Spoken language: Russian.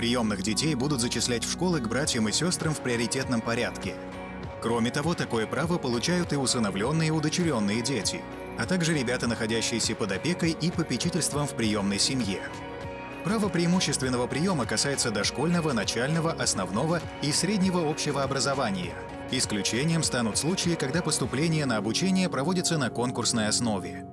приемных детей будут зачислять в школы к братьям и сестрам в приоритетном порядке. Кроме того, такое право получают и усыновленные и удочеренные дети, а также ребята, находящиеся под опекой и попечительством в приемной семье. Право преимущественного приема касается дошкольного, начального, основного и среднего общего образования. Исключением станут случаи, когда поступление на обучение проводится на конкурсной основе.